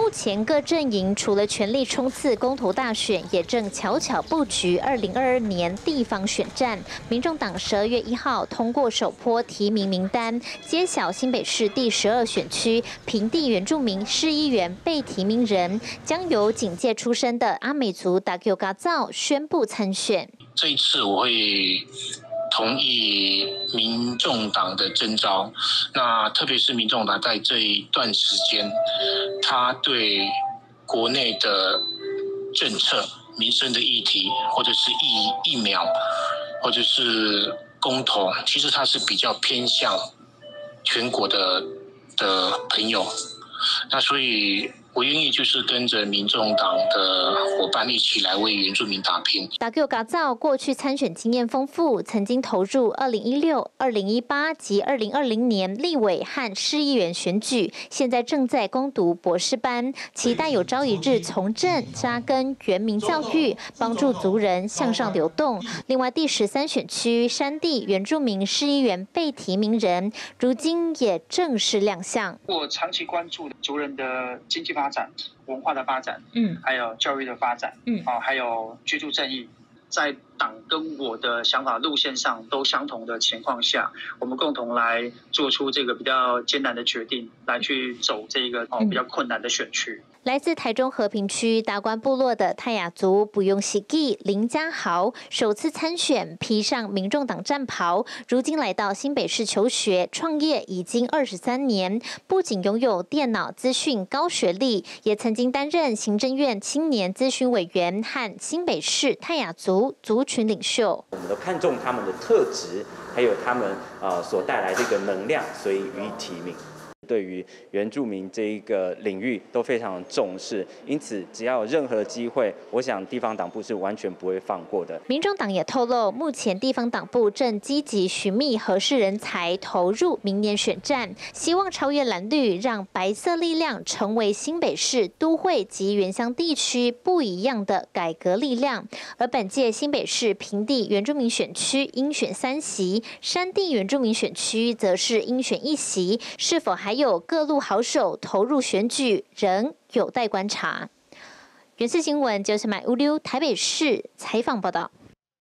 目前各阵营除了全力冲刺公投大选，也正悄悄布局二零二二年地方选战。民众党十二月一号通过首波提名名单，揭晓新北市第十二选区平地原住民市议员被提名人，将由警界出身的阿美族达 Q 嘎造宣布参选。这一次我会。同意民众党的征召，那特别是民众党在这一段时间，他对国内的政策、民生的议题，或者是疫疫苗，或者是公投，其实他是比较偏向全国的的朋友，那所以。我愿意就是跟着民众党的伙伴一起来为原住民打拼。打 Q 嘎造过去参选经验丰富，曾经投入二零一六、二零一八及二零二零年立委和市议员选举，现在正在攻读博士班，期待有朝一日从政扎根原民教育，帮助族人向上流动。另外，第十三选区山地原住民市议员被提名人，如今也正式亮相。我长期关注族人的经济发展、文化的发展，嗯，还有教育的发展，嗯，啊，还有居住正义，在党跟我的想法路线上都相同的情况下，我们共同来做出这个比较艰难的决定，来去走这个哦比较困难的选区。来自台中和平区达官部落的泰雅族不用洗地林家豪首次参选，披上民众党战袍，如今来到新北市求学创业已经二十三年，不仅拥有电脑资讯高学历，也曾经担任行政院青年咨询委员和新北市泰雅族族群领袖。我们都看重他们的特质，还有他们呃所带来这个能量，所以予以提名。对于原住民这一个领域都非常重视，因此只要有任何机会，我想地方党部是完全不会放过的。民众党也透露，目前地方党部正积极寻觅合适人才投入明年选战，希望超越蓝绿，让白色力量成为新北市都会及原乡地区不一样的改革力量。而本届新北市平地原住民选区应选三席，山地原住民选区则是应选一席，是否还？有各路好手投入选举，仍有待观察。原视新闻就是买乌溜台北市采访报道。